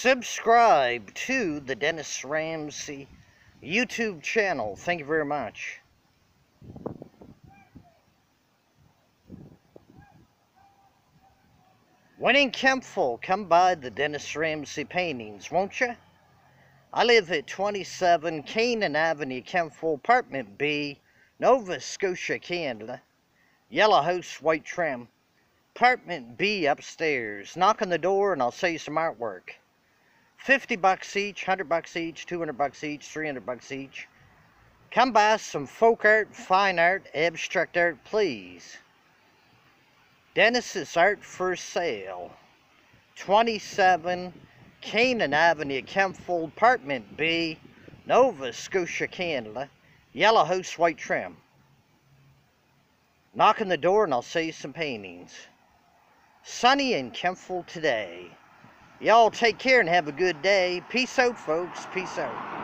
subscribe to the Dennis Ramsay YouTube channel. Thank you very much. When in Kentville, come by the Dennis Ramsay paintings, won't you? I live at 27 Canaan Avenue, Kentville, Apartment B, Nova Scotia, Canada. Yellow house, white trim. Apartment B upstairs. Knock on the door and I'll sell you some artwork. 50 bucks each, 100 bucks each, 200 bucks each, 300 bucks each. Come buy some folk art, fine art, abstract art, please. Dennis's Art for Sale. 27 Canaan Avenue, Kentville, Apartment B, Nova Scotia, Canada. Yellow house, white trim. Knock on the door and I'll you some paintings. Sunny in Kentville today. Y'all take care and have a good day. Peace out, folks. Peace out.